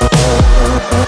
Oh,